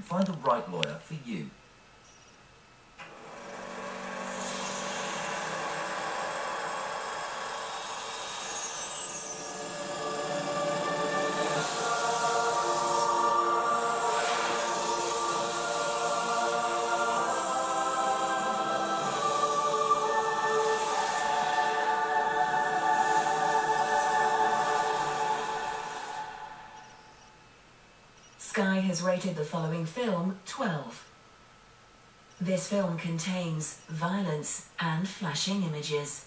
and find the right lawyer for you. Sky has rated the following film 12. This film contains violence and flashing images.